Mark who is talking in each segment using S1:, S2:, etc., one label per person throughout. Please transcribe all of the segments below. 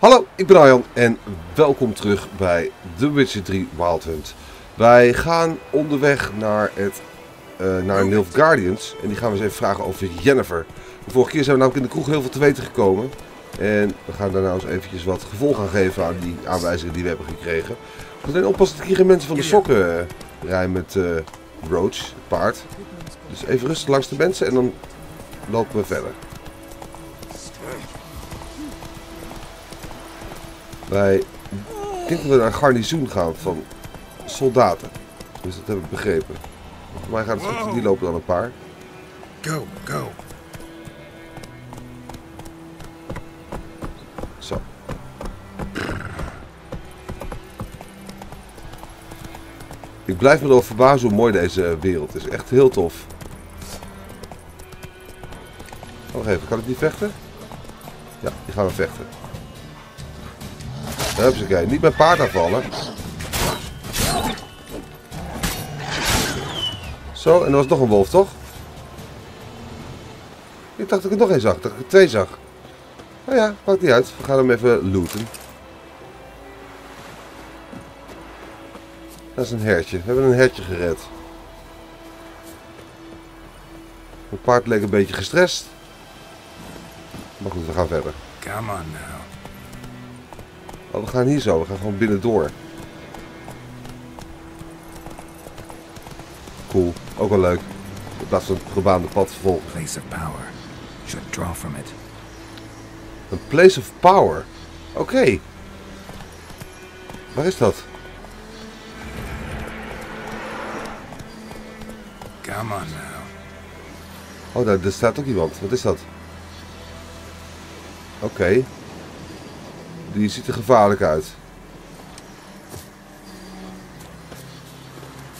S1: Hallo, ik ben Arjan en welkom terug bij The Witcher 3 Wild Hunt. Wij gaan onderweg naar, het, uh, naar Nilfgaardians en die gaan we eens even vragen over Jennifer. De vorige keer zijn we namelijk in de kroeg heel veel te weten gekomen. En we gaan daar nou eens eventjes wat gevolg aan geven aan die aanwijzingen die we hebben gekregen. We moeten oppassen dat ik hier geen mensen van de sokken uh, rij met uh, Roach, het paard. Dus even rustig langs de mensen en dan lopen we verder. Wij dat we naar een garnizoen gaan van soldaten. Dus dat heb ik begrepen. Voor mij gaat het goed, die lopen dan een paar.
S2: Go, go.
S1: Zo. Ik blijf me erover verbazen hoe mooi deze wereld is. Echt heel tof. Wacht even, kan ik niet vechten? Ja, die gaan we vechten. Hupsakee, niet met paard aanvallen. Zo, en er was nog een wolf, toch? Ik dacht dat ik er nog één zag, dat ik er twee zag. Nou ja, maakt niet uit. We gaan hem even looten. Dat is een hertje. We hebben een hertje gered. Mijn paard leek een beetje gestrest. Maar goed, we gaan verder.
S2: Come on now.
S1: Oh, we gaan hier zo. We gaan gewoon binnendoor. Cool. Ook wel leuk. In plaats van het gebaande pad vervolgen.
S2: Place of power. Should draw from it.
S1: Een place of power. Oké. Waar is dat?
S2: Come on now.
S1: Oh, daar, daar staat ook iemand. Wat is dat? Oké. Die ziet er gevaarlijk uit.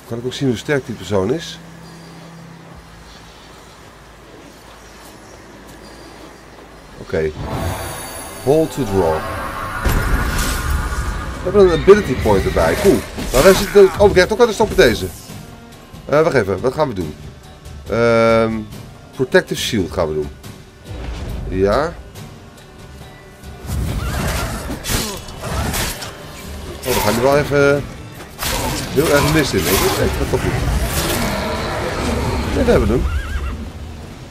S1: Kan ik ook zien hoe sterk die persoon is? Oké. Hold to draw. We hebben een ability point erbij. Cool. Maar wij zitten... Oh, ik heb ook aan de stoppen deze. Uh, wacht even. Wat gaan we doen? Ehm... Protective Shield gaan we doen. Ja. Gaan nu wel even heel erg mis in, denk dat toch we hebben hem.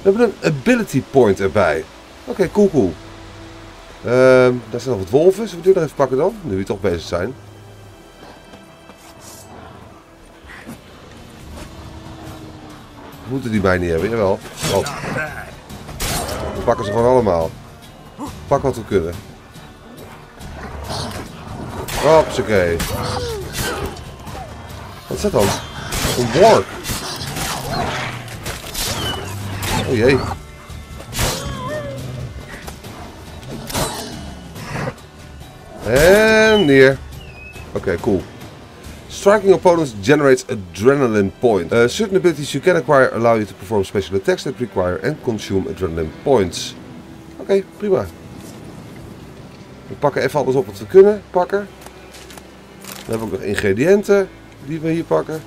S1: We hebben een ability point erbij. Oké, cool, cool. Ehm, daar zijn nog wat wolven. Zullen we die nog even pakken dan? Nu we toch bezig zijn. Moeten die mij niet hebben, jawel. We pakken ze gewoon allemaal. Pak wat we kunnen. Hopsakee. Wat is dat dan? Een warp. Oh jee. En neer. Oké, cool. Striking opponents generates adrenaline point. Uh, certain abilities you can acquire allow you to perform special attacks that require and consume adrenaline points. Oké, prima. We pakken even alles op wat we kunnen pakken. Dan we ook nog ingrediënten die we hier pakken.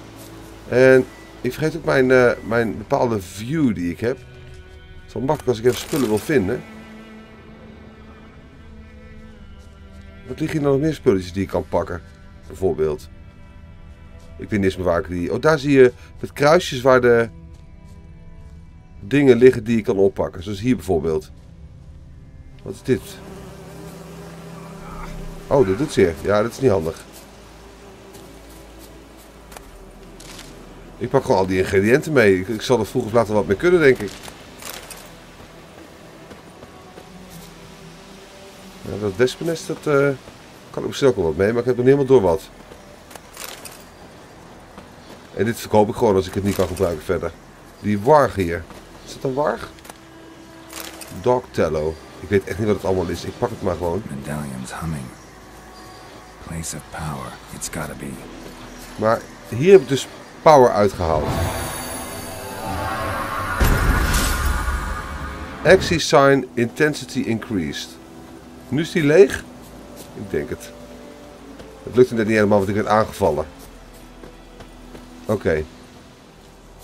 S1: En ik vergeet ook mijn, uh, mijn bepaalde view die ik heb. Het is wel makkelijk als ik even spullen wil vinden. Wat liggen hier nog meer spulletjes die ik kan pakken? Bijvoorbeeld. Ik weet niet eens meer waar ik die... Oh, daar zie je met kruisjes waar de dingen liggen die ik kan oppakken. Zoals hier bijvoorbeeld. Wat is dit? Oh, dat doet zeer. Ja, dat is niet handig. Ik pak gewoon al die ingrediënten mee. Ik, ik zal er vroeg of later wat mee kunnen, denk ik. Ja, dat wespennest, dat uh, kan ik misschien ook wel wat mee, maar ik heb nog niet helemaal door wat. En dit verkoop ik gewoon als ik het niet kan gebruiken verder. Die warg hier. Is dat een warg? Dog tallow. Ik weet echt niet wat het allemaal is. Ik pak het maar gewoon.
S2: Medallions humming. Place of power. It's gotta be.
S1: Maar hier heb ik dus power uitgehaald. Axis sign intensity increased. Nu is die leeg? Ik denk het. Het lukt net niet helemaal, want ik werd aangevallen. Oké.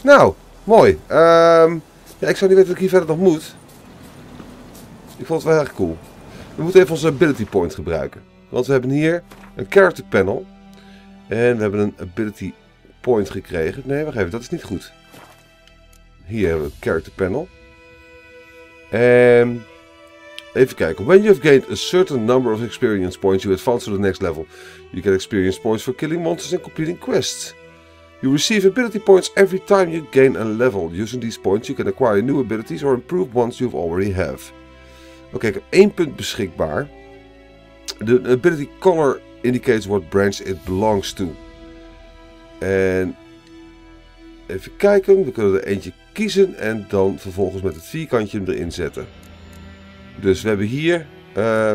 S1: Nou, mooi. Um, ja, ik zou niet weten wat ik hier verder nog moet. Ik vond het wel erg cool. We moeten even onze ability point gebruiken. Want we hebben hier een character panel. En we hebben een ability point gekregen. Nee, wacht even, dat is niet goed. Hier hebben we het character panel. En even kijken. When you have gained a certain number of experience points, you advance to the next level. You get experience points for killing monsters and completing quests. You receive ability points every time you gain a level. Using these points you can acquire new abilities or improve ones you already have. Oké, ik heb één punt beschikbaar. De ability color indicates what branch it belongs to. En even kijken, we kunnen er eentje kiezen en dan vervolgens met het vierkantje hem erin zetten. Dus we hebben hier, uh,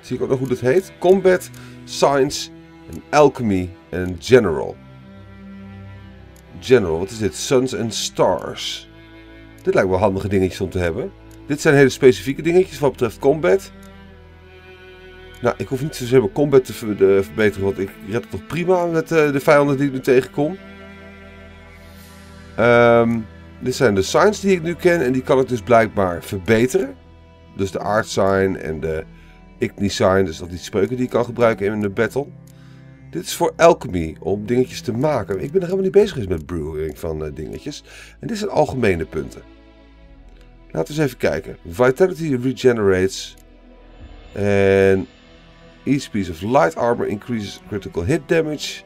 S1: zie ik ook nog hoe dat heet, Combat, Science, en Alchemy en General. General, wat is dit? Suns and Stars. Dit lijkt wel handige dingetjes om te hebben. Dit zijn hele specifieke dingetjes wat betreft combat. Nou, ik hoef niet zozeer mijn combat te verbeteren, want ik red het toch prima met uh, de vijanden die ik nu tegenkom. Um, dit zijn de signs die ik nu ken en die kan ik dus blijkbaar verbeteren. Dus de art sign en de igni sign, dus dat die spreuken die ik kan gebruiken in de battle. Dit is voor alchemy, om dingetjes te maken. Ik ben er helemaal niet bezig met brewing van uh, dingetjes. En dit zijn algemene punten. Laten we eens even kijken. Vitality regenerates. En each piece of light armor increases critical hit damage.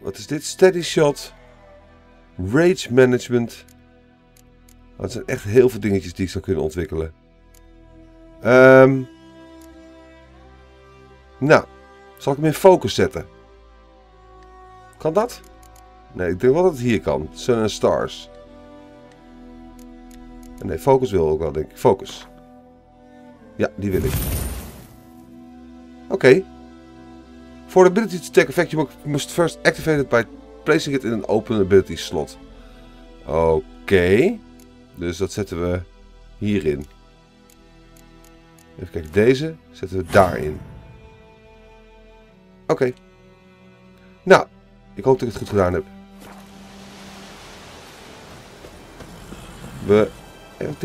S1: Wat is dit? Steady shot. Rage management. Dat zijn echt heel veel dingetjes die ik zou kunnen ontwikkelen. Um, nou, zal ik hem in focus zetten? Kan dat? Nee, ik denk wel dat het hier kan. Sun and Stars. Nee, focus wil ook wel, denk ik. Focus. Ja, die wil ik. Oké. Okay. For the ability to take effect, you must first activate it by placing it in an open ability slot. Oké. Dus dat zetten we hierin. Even kijken, deze zetten we daarin. Oké. Nou, ik hoop dat ik het goed gedaan heb. We...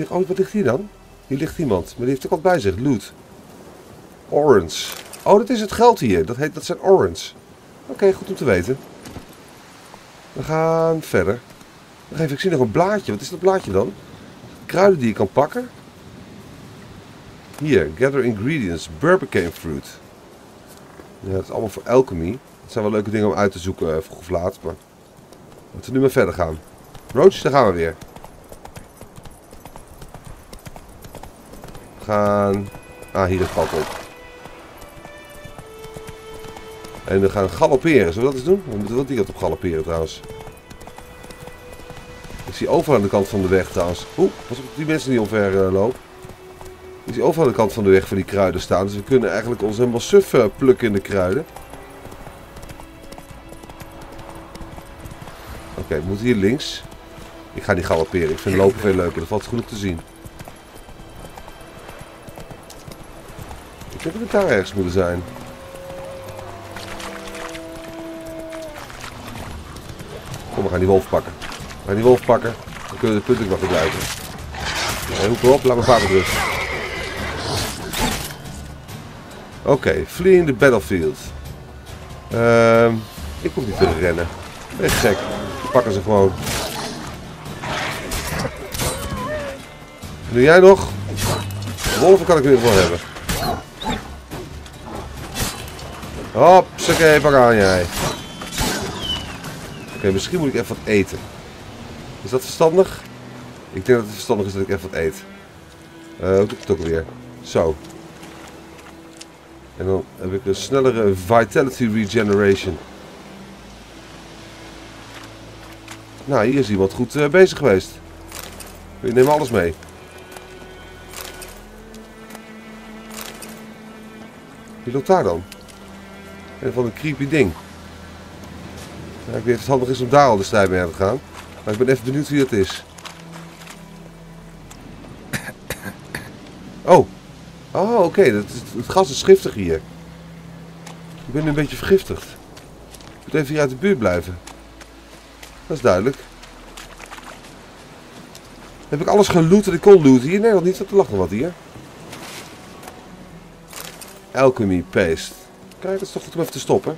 S1: Oh, wat ligt hier dan? Hier ligt iemand, maar die heeft ook wat bij zich. Loot. Orange. Oh, dat is het geld hier. Dat, heet, dat zijn orange. Oké, goed om te weten. We gaan verder. Nog even, ik zie nog een blaadje. Wat is dat blaadje dan? Kruiden die je kan pakken. Hier, gather ingredients, barbecue fruit. Ja, dat is allemaal voor alchemy. Dat zijn wel leuke dingen om uit te zoeken uh, vroeg of laat. Maar laten we nu maar verder gaan. Roach, daar gaan we weer. Gaan... Ah, hier het pad op. En we gaan galopperen. Zullen we dat eens doen? We moeten wel die kant op galopperen trouwens. Ik zie overal aan de kant van de weg trouwens. Oeh, pas op die mensen niet omver uh, lopen. Ik zie overal aan de kant van de weg van die kruiden staan. Dus we kunnen eigenlijk ons helemaal suf uh, plukken in de kruiden. Oké, we moeten hier links. Ik ga die galopperen. Ik vind lopen veel leuker. Er valt genoeg te zien. Daar ergens moeten zijn. Kom, we gaan die wolf pakken. We gaan die wolf pakken. Dan kunnen we de punten nog gebruiken. Nee, hoek op, laat me vader rust. Oké, okay, flee the battlefield. Uh, ik hoef niet te rennen. Echt gek. Pakken ze gewoon. Doe jij nog? Wolven kan ik ieder geval hebben. Hop, oké, pak aan jij. Oké, misschien moet ik even wat eten. Is dat verstandig? Ik denk dat het verstandig is dat ik even wat eet. Uh, hoe doe ik het ook weer? Zo. En dan heb ik een snellere Vitality Regeneration. Nou, hier is iemand goed uh, bezig geweest. Ik neem alles mee. Wie loopt daar dan? Een van een creepy ding. Ik weet het handig is om daar al de strijd mee aan te gaan. Maar ik ben even benieuwd wie dat is. Oh. Oh, oké. Okay. Het gas is giftig hier. Ik ben nu een beetje vergiftigd. Ik moet even hier uit de buurt blijven. Dat is duidelijk. Heb ik alles geloot dat ik kon looten hier? Nee, nog niet. Er lag nog wat hier. Alchemy paste. Kijk, dat is toch goed om even te stoppen.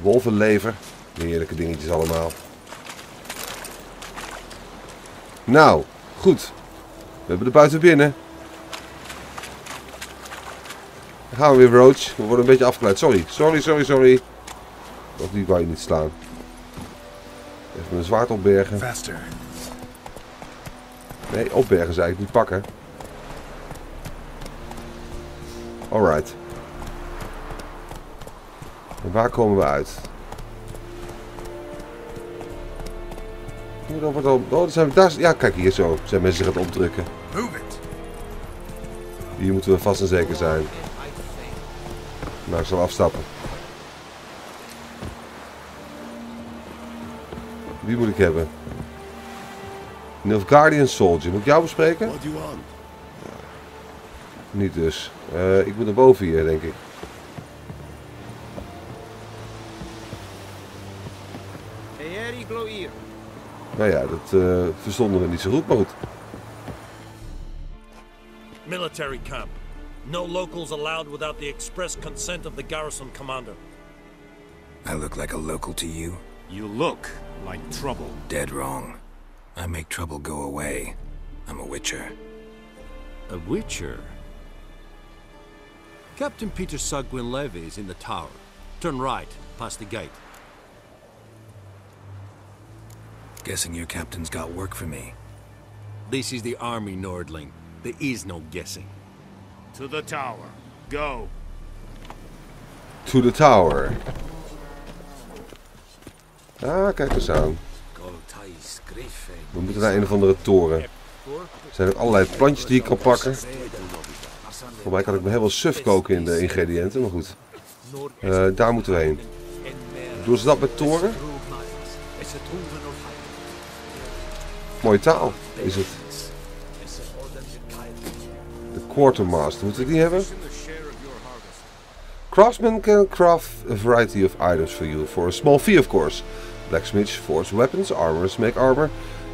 S1: Wolvenlever. Heerlijke dingetjes allemaal. Nou, goed. We hebben de buiten binnen. Dan gaan we weer, Roach. We worden een beetje afgeleid. Sorry, sorry, sorry, sorry. Of die wou je niet slaan. Even mijn zwaard opbergen.
S2: Faster.
S1: Nee, opbergen zei ik, niet pakken. Alright. En waar komen we uit? Daar wordt al- oh, zijn we, daar, ja, kijk hier zo. Zijn mensen zich aan het opdrukken. Hier moeten we vast en zeker zijn. Nou, ik zal afstappen. Wie moet ik hebben? Nilfgaardian Soldier. Moet ik jou bespreken? Niet dus. Eh, ik moet naar boven hier, denk ik.
S3: Eeri Gloir.
S1: Nou ja, dat eh, verstonden we niet zo goed, maar goed.
S4: Military camp. No locals allowed without the express consent of the garrison commander.
S2: I look like a local to you?
S5: You look like trouble.
S2: Dead wrong. I make trouble go away. I'm a witcher.
S6: A witcher? Captain Peter Sugwin Levy is in the tower. Turn right, past the gate.
S2: Guessing your captain's got work for me.
S6: This is the army, Nordling. There is no guessing.
S5: To the tower. Go.
S1: To the tower. Ah, kijk eens aan. We moeten naar een of andere toren. Er zijn ook allerlei plantjes die ik kan pakken. Voor mij kan ik me helemaal suf koken in de ingrediënten, maar goed. Eh, daar moeten we heen. Doen ze dat met toren? Mooie taal is het. De quartermaster, moeten we die hebben? Craftsman can craft a variety of items for you for a small fee, of course. Blacksmiths forge weapons, armorers make armor.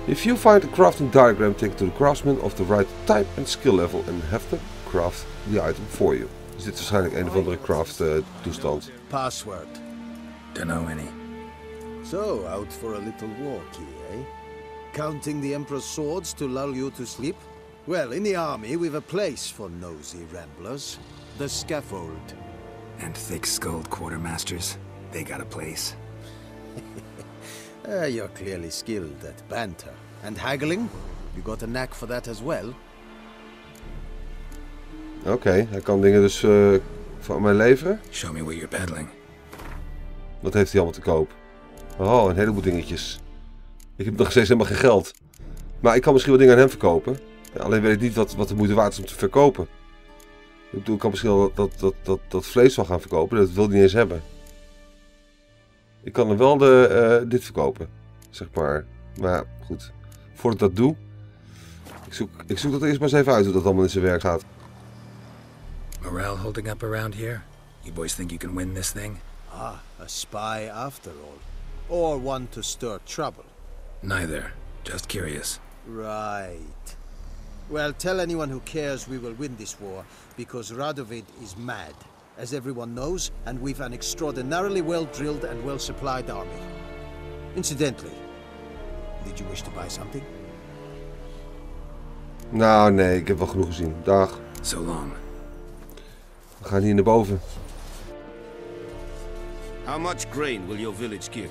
S1: If you find a crafting diagram, take it to the craftsman of the right type and skill level and have them craft the item for you. Dus dit is waarschijnlijk een of andere craft eh, toestand.
S7: Password.
S2: Dunno any.
S7: So, out for a little walkie, eh? Counting the Emperor's swords to lull you to sleep? Well, in the army, we've a place for nosy ramblers. The scaffold.
S2: And thick-skulled quartermasters. They got a place.
S7: Uh, you're clearly skilled at banter. And haggling? You got a knack for that as well?
S1: Oké, hij kan dingen dus eh, van mij leveren.
S2: Show me where you're peddling.
S1: Wat heeft hij allemaal te koop? Oh, een heleboel dingetjes. Ik heb nog steeds helemaal geen geld. Maar ik kan misschien wel dingen aan hem verkopen. Ja, alleen weet ik niet wat, wat de moeite waard is om te verkopen. Ik bedoel, ik kan misschien wel dat, dat, dat, dat vlees wel gaan verkopen. Dat wil hij niet eens hebben. Ik kan hem wel de, eh, dit verkopen. Zeg maar. Maar goed. Voordat ik dat doe. Ik zoek, ik zoek dat eerst maar eens even uit hoe dat allemaal in zijn werk gaat.
S2: Morale holding up around here? You boys think you can win this thing?
S7: Ah, a spy after all. Or one to stir trouble.
S2: Neither. Just curious.
S7: Right. Well, tell anyone who cares we will win this war, because Radovid is mad, as everyone knows, and we've an extraordinarily well-drilled and well-supplied army. Incidentally, did you wish to buy something?
S1: Nou, nee, ik heb wel genoeg gezien. Dag.
S2: So long.
S1: We gaan hier naar boven.
S5: How much grain will your village give?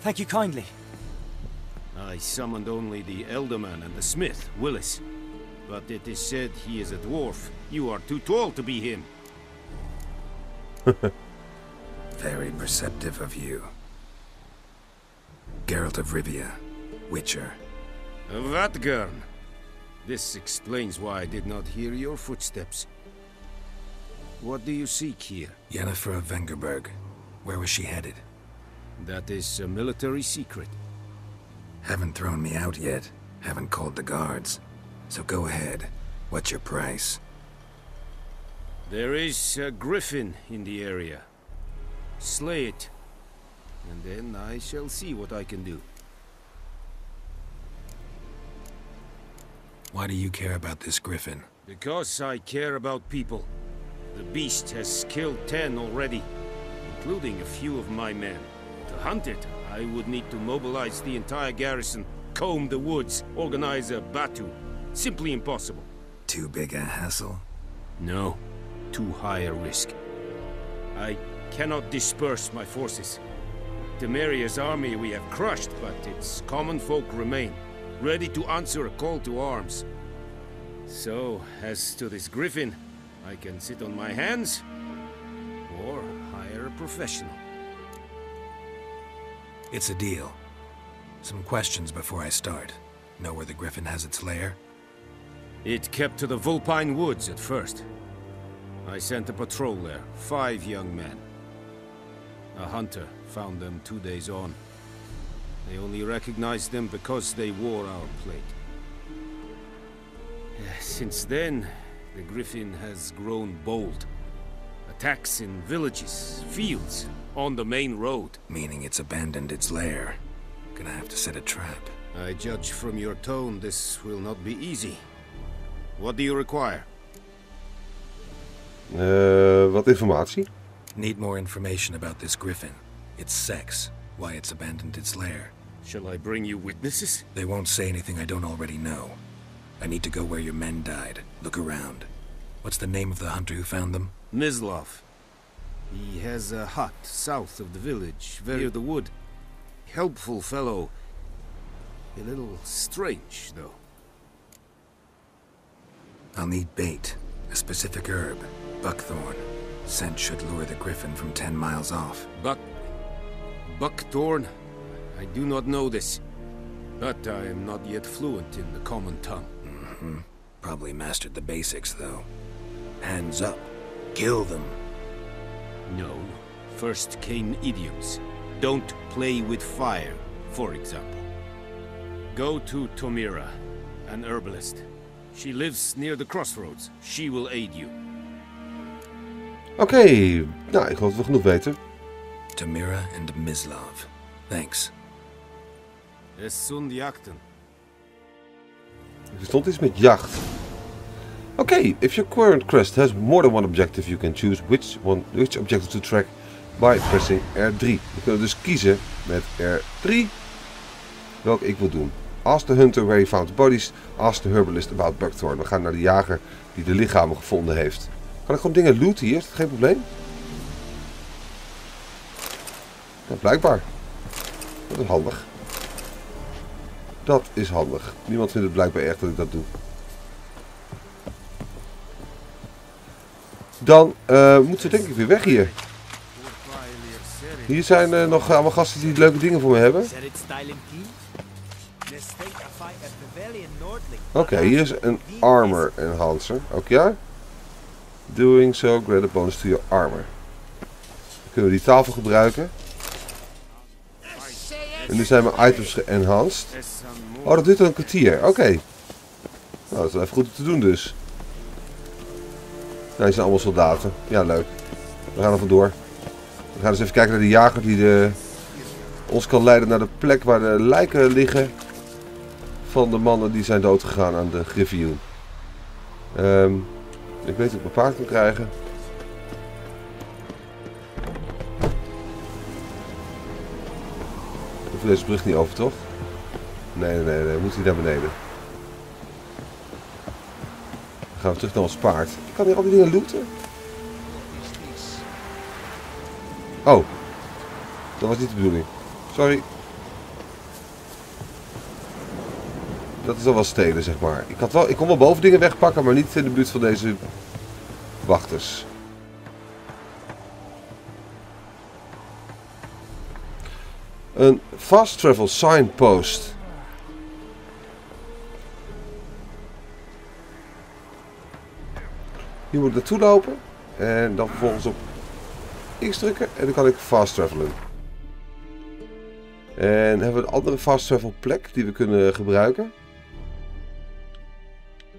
S8: Thank you kindly.
S5: I summoned only the Elderman and the smith, Willis. But it is said he is a dwarf. You are too tall to be him.
S2: Very perceptive of you. Geralt of Rivia. Witcher.
S5: Vatgern. This explains why I did not hear your footsteps. What do you seek here?
S2: Yennefer of Vengerberg. Where was she headed?
S5: That is a military secret.
S2: Haven't thrown me out yet. Haven't called the guards. So go ahead. What's your price?
S5: There is a griffin in the area. Slay it. And then I shall see what I can do.
S2: Why do you care about this griffin?
S5: Because I care about people. The beast has killed ten already, including a few of my men. To hunt it, I would need to mobilize the entire garrison, comb the woods, organize a batu. Simply impossible.
S2: Too big a hassle?
S5: No, too high a risk. I cannot disperse my forces. Temeria's army we have crushed, but its common folk remain, ready to answer a call to arms. So, as to this griffin, I can sit on my hands, or hire a professional.
S2: It's a deal. Some questions before I start. Know where the griffin has its lair?
S5: It kept to the Vulpine Woods at first. I sent a patrol there, five young men. A hunter found them two days on. They only recognized them because they wore our plate. Eh, since then, the Griffin has grown bold. Attacks in villages, fields, on the main road.
S2: Meaning it's abandoned its lair. Gonna have to set a trap.
S5: I judge from your tone this will not be easy. What do you require?
S1: Eh, wat informatie.
S2: Need more information about this griffin. Its sex, why it's abandoned its lair.
S5: Shall I bring you witnesses?
S2: They won't say anything I don't already know. I need to go where your men died. Look around. What's the name of the hunter who found them?
S5: Mislov. He has a hut south of the village, very near the wood. Helpful fellow. A little strange, though.
S2: I'll need bait. A specific herb. Buckthorn. Scent should lure the griffin from ten miles off.
S5: Buck... Buckthorn? I do not know this. But I am not yet fluent in the common tongue.
S2: Mm-hmm. Probably mastered the basics, though. Hands up. Kill them.
S5: No. First came idioms. Don't play with fire, for example. Go to Tomira, an herbalist. She lives near the crossroads. She will aid you.
S1: Oké, nou, ik dat we genoeg weten.
S2: Tamira and Mislav. Thanks.
S5: Es sunt jagten.
S1: Er stond iets met jacht. Oké, if your current quest has more than one objective, you can choose which, one, which objective to track by pressing R3. We kunnen dus kiezen met R3 welke ik wil doen. Ask the hunter where he found the bodies. Ask the herbalist about Buckthorn. We gaan naar de jager die de lichamen gevonden heeft. Kan ik gewoon dingen looten hier? Is dat geen probleem? Blijkbaar. Dat is handig. Dat is handig. Niemand vindt het blijkbaar erg dat ik dat doe. Dan uh, moeten we denk ik weer weg hier. Hier zijn uh, nog allemaal gasten die leuke dingen voor me hebben. Oké, okay, hier is een armor enhancer. Ook ja? Doing so, grant a bonus to your armor. Dan kunnen we die tafel gebruiken. En nu zijn mijn items geënhanced. Oh, dat duurt een kwartier. Oké. Nou, dat is wel even goed te doen dus. Die zijn allemaal soldaten. Ja, leuk. We gaan er vandoor. We gaan eens even kijken naar de jager die de, ons kan leiden naar de plek waar de lijken liggen van de mannen die zijn doodgegaan aan de Griffioen. Um, ik weet dat ik mijn paard kan krijgen. Ik hoef deze brug niet over, toch? Nee, nee, nee, nee. moet hij naar beneden. Dan gaan terug naar ons paard. Ik kan hier al die dingen looten. Oh. Dat was niet de bedoeling. Sorry. Dat is dan wel stelen, zeg maar. Ik, had wel, ik kon wel boven dingen wegpakken, maar niet in de buurt van deze wachters. Een fast travel signpost. Hier moet ik naartoe lopen. En dan vervolgens op X drukken. En dan kan ik fast travelen. En hebben we een andere fast travel plek die we kunnen gebruiken.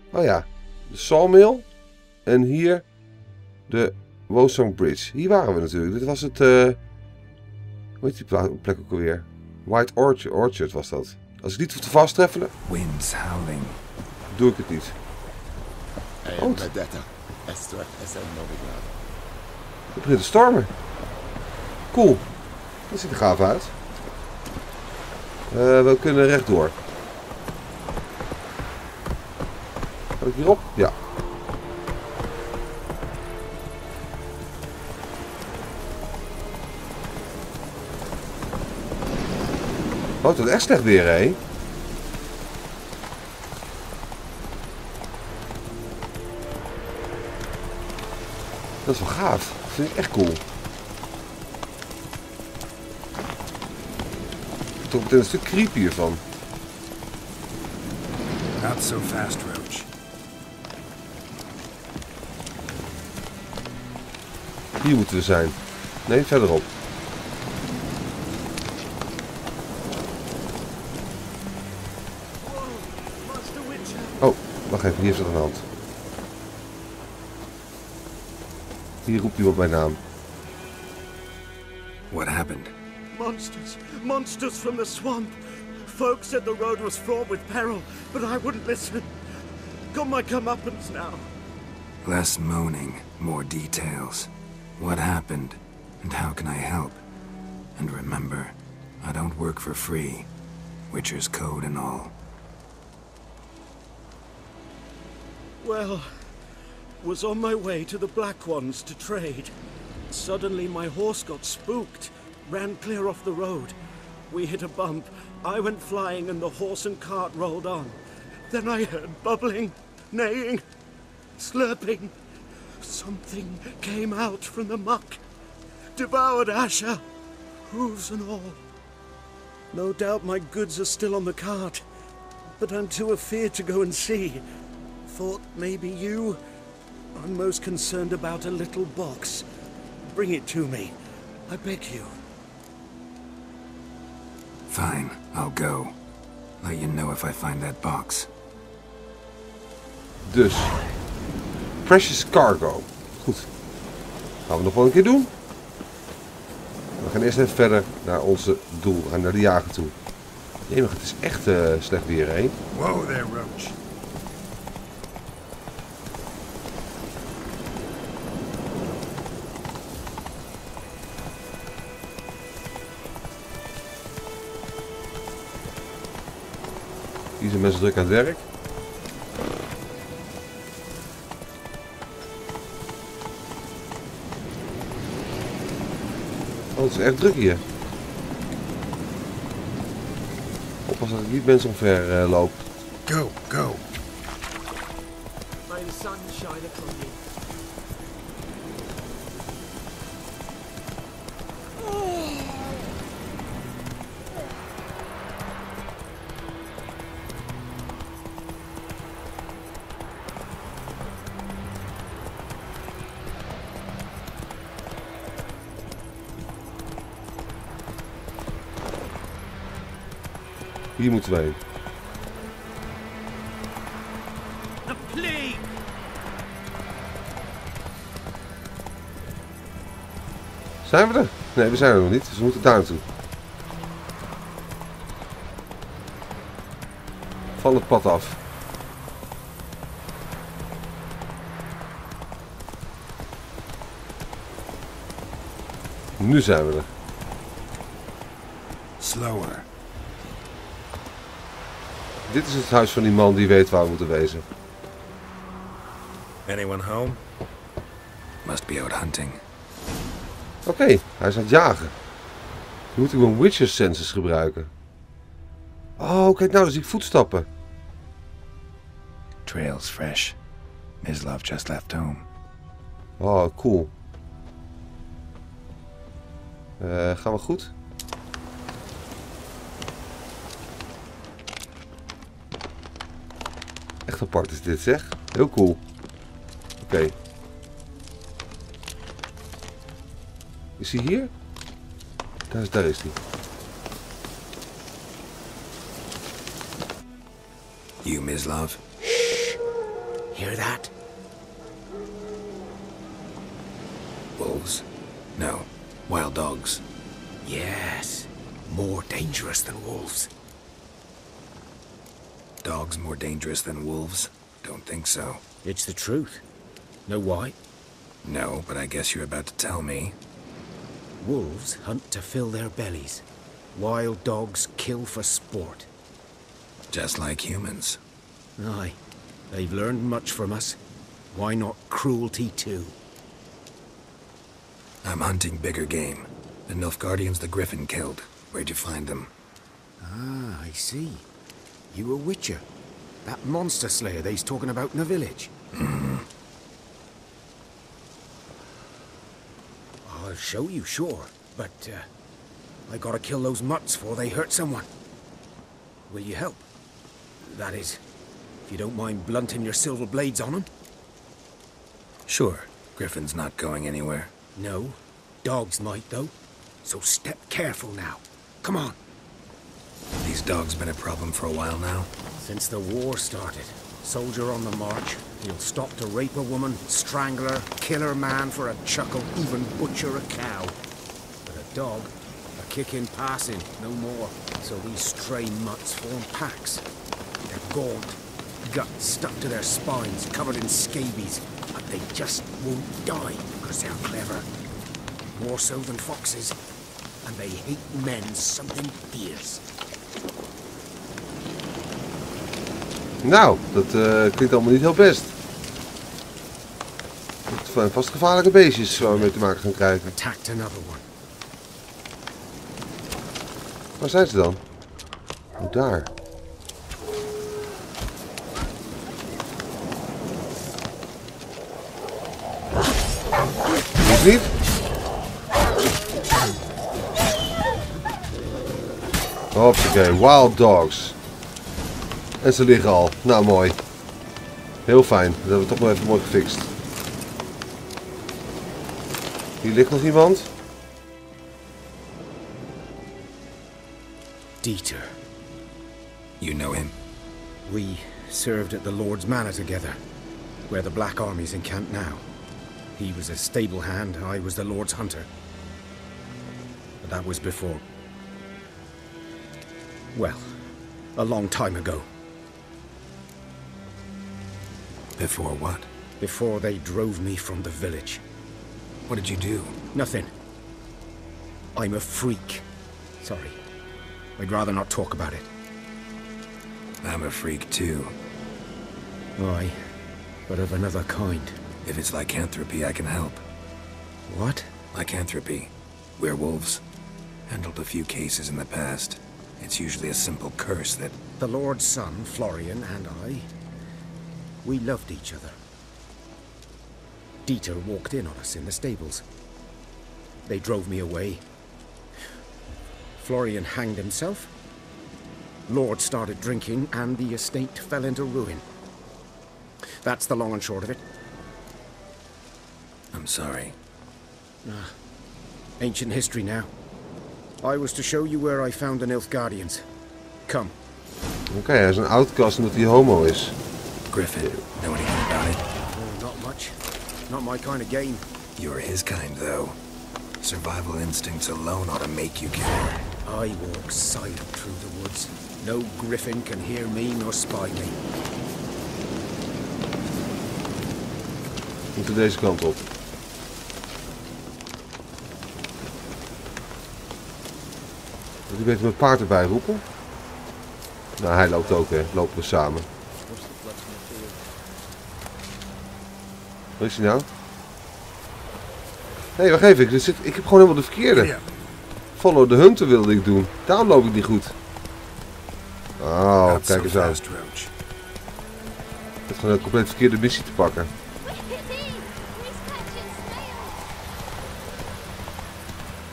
S1: Oh ja, de Sawmill. En hier de Wosong Bridge. Hier waren we natuurlijk. Dit was het... eh hoe heet die plek ook alweer? White Orchard, Orchard was dat. Als ik niet hoef te fast travelen,
S2: Winds howling.
S1: doe ik het niet. Goed.
S9: SN Novigrad.
S1: Het begint te stormen. Cool. Dat ziet er gaaf uit. Eh, we kunnen rechtdoor. Kan ik hierop? Ja. Oh, het wordt echt slecht weer, hè? Dat is wel gaaf. Dat vind ik echt cool. Toch meteen een stuk creepy hiervan.
S2: Not so fast, Roach.
S1: Hier moeten we zijn. Nee, verderop. Oh, wacht even. Hier het aan de hand. Hier roept iemand mijn naam.
S2: What happened?
S10: Monsters! Monsters from the swamp! Folks said the road was fraught with peril, but I wouldn't listen. Got my comeuppance now.
S2: Less moaning, more details. What happened, and how can I help? And remember, I don't work for free. Witcher's code and all.
S10: Well, was on my way to the Black Ones to trade. Suddenly my horse got spooked, ran clear off the road. We hit a bump, I went flying and the horse and cart rolled on. Then I heard bubbling, neighing, slurping. Something came out from the muck, devoured Asher, hooves and all. No doubt my goods are still on the cart, but I'm too afeard to go and see. Thought maybe you. I'm most concerned about a little box. Bring it to me. I beg you.
S2: Fine, I'll go. Let you know if I find that box.
S1: Dus. Precious Cargo. Goed. Gaan we nog wel een keer doen. We gaan eerst even verder naar onze doel. We gaan naar de jager toe. Jemig, het is echt eh, slecht weer, hè?
S2: Whoa there, Roach.
S1: Hier zijn mensen druk aan het werk. Oh, het is echt druk hier. Oppassen dat ik niet mensen omver eh, loop.
S2: Go, go.
S10: May the sun shine upon you.
S1: Hier moeten we heen. Zijn we er? Nee, we zijn er nog niet. Dus we moeten daar naartoe. Van het pad af. Nu zijn we er. Dit is het huis van die man die weet waar we moeten wezen.
S2: Anyone home? Must be out hunting.
S1: Oké, hij is aan het jagen. Nu moet ik mijn Witcher senses gebruiken. Oh, kijk nou, dan zie ik voetstappen.
S2: Trail's fresh. Mislav just left home.
S1: Oh, cool. Eh, gaan we goed? Echt apart is dit zeg. Heel cool. Oké. Okay. Is hij hier? Daar is, daar is hij.
S2: You, Miss Love. Shh.
S11: Hear that?
S2: Wolves? No. Wild dogs.
S11: Yes. More dangerous than wolves.
S2: Dogs more dangerous than wolves? Don't think so.
S11: It's the truth. Know why?
S2: No, but I guess you're about to tell me.
S11: Wolves hunt to fill their bellies. Wild dogs kill for sport.
S2: Just like humans.
S11: Aye. They've learned much from us. Why not cruelty too?
S2: I'm hunting bigger game. The Nilfgaardians the Griffin killed. Where'd you find them?
S11: Ah, I see. You a witcher. That monster slayer they's talking about in the village.
S2: Mm.
S11: I'll show you, sure. But, uh, I gotta kill those mutts before they hurt someone. Will you help? That is, if you don't mind blunting your silver blades on them.
S2: Sure. Griffin's not going anywhere.
S11: No. Dogs might, though. So step careful now. Come on.
S2: These dogs been a problem for a while now?
S11: Since the war started. Soldier on the march. He'll stop to rape a woman, strangle her, kill her man for a chuckle, even butcher a cow. But a dog, a kick in passing, no more. So these stray mutts form packs. They're gaunt, guts stuck to their spines, covered in scabies. But they just won't die, because they're clever. More so than foxes. And they hate men something fierce.
S1: Nou, dat eh, klinkt allemaal niet heel best. Het zijn vast gevaarlijke beestjes waar we mee te maken gaan krijgen. Waar zijn ze dan? Oh, daar. Is niet? Hoppakee, wild dogs. En ze liggen al. Nou, mooi. Heel fijn. Dat hebben we toch nog even mooi gefixt. Hier ligt nog iemand.
S11: Dieter.
S2: You know him?
S11: We served at the Lord's Manor together, where the Black Army's encamped now. He was a stable hand, I was the Lord's hunter. But that was before. Well, a long time ago.
S2: Before what?
S11: Before they drove me from the village.
S2: What did you do?
S11: Nothing. I'm a freak. Sorry. I'd rather not talk about it.
S2: I'm a freak too.
S11: Aye, but of another kind.
S2: If it's lycanthropy, I can help.
S11: What?
S2: Lycanthropy. Werewolves. Handled a few cases in the past. It's usually a simple curse that...
S11: The Lord's son, Florian, and I... We loved each other. Dieter walked in on us in the stables. They drove me away. Florian hanged himself. Lord started drinking, and the estate fell into ruin. That's the long and short of it.
S2: I'm sorry.
S11: Ah, ancient history now. I was to show you where I found the Nilfgaardians. Come.
S1: Okay, is een outcast omdat hij homo is.
S2: Griffin, know anything about it?
S11: Oh, not much. Not my kind of game.
S2: You're his kind, though. Survival instincts alone ought to make you care.
S11: I walk silent through the woods. No griffin can hear me nor spy me.
S1: We moeten deze kant op. Wil je beter mijn paard erbij roepen? Nou, hij loopt ook, hè. Lopen we samen. Wat is hij nou? Hey, wacht even. Ik, zit, ik heb gewoon helemaal de verkeerde. Follow the Hunter wilde ik doen. Daarom loop ik niet goed. Oh,
S2: Not
S1: kijk
S2: so
S1: eens aan. Ik heb gewoon een compleet verkeerde missie te pakken.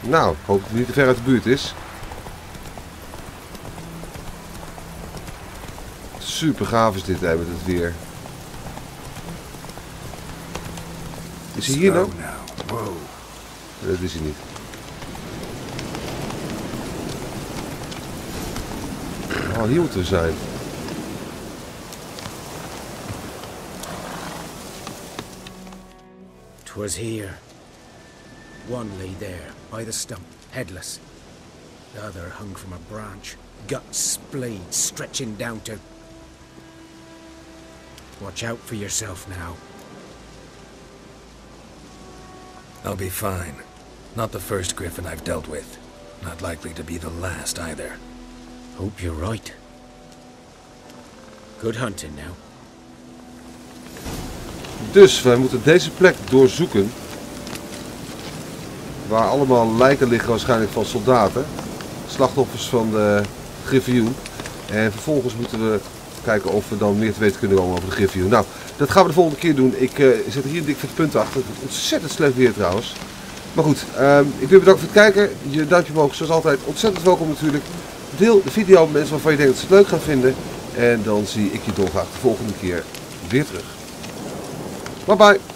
S1: Nou, ik hoop dat het niet te ver uit de buurt is. Super gaaf is dit hè, met het weer. zie
S2: je now. Whoa,
S1: Dat is hij niet. Oh, hier moeten we zijn.
S11: Twas here. One lay there, by the stump, headless. The other hung from a branch, guts splayed, stretching down to... Watch out for yourself now.
S2: I'll be fine. Not the first griffin I've dealt with. Not likely to be the last either.
S11: Hope you're right. Good hunting now.
S1: Dus wij moeten deze plek doorzoeken. Waar allemaal lijken liggen waarschijnlijk van soldaten. Slachtoffers van de griffioen. En vervolgens moeten we kijken of we dan meer te weten kunnen komen over de griffioen. Nou, dat gaan we de volgende keer doen. Ik uh, zet hier dik vet punt achter. Het wordt ontzettend slecht weer trouwens. Maar goed, um, ik wil bedanken voor het kijken. Je duimpje omhoog zoals altijd ontzettend welkom natuurlijk. Deel de video met mensen waarvan je denkt dat ze het leuk gaan vinden. En dan zie ik je dolgraag de volgende keer weer terug. Bye bye.